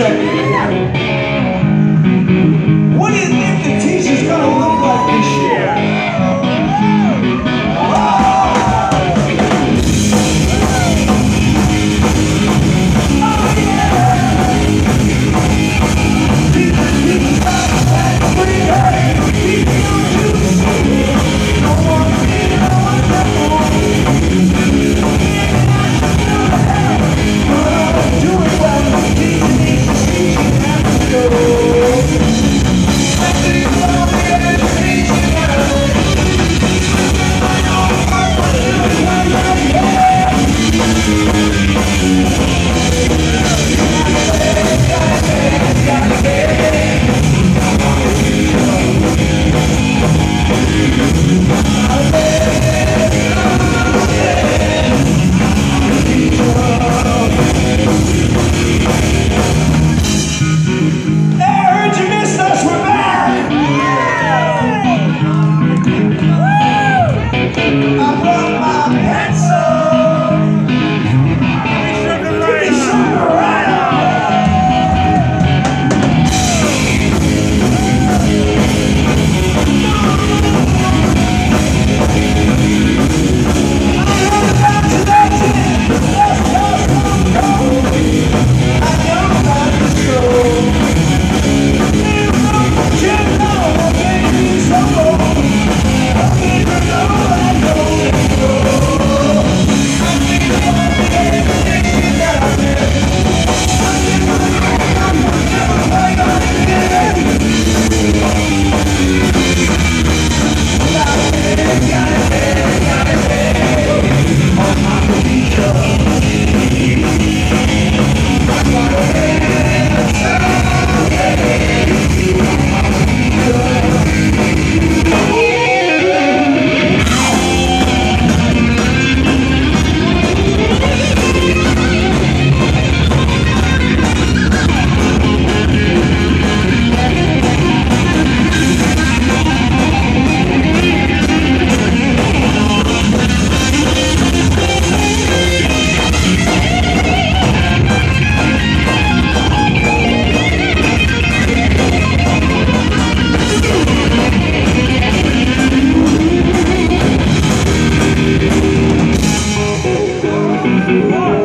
Jackson. Hallelujah.